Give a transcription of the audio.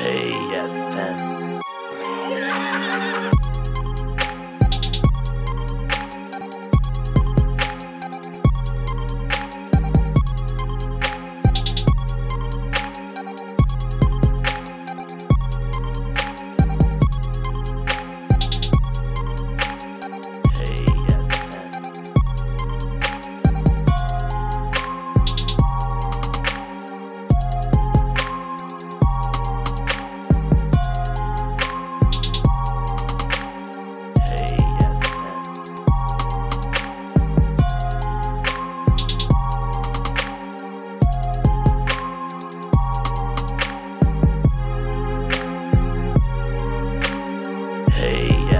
Hey FM. yeah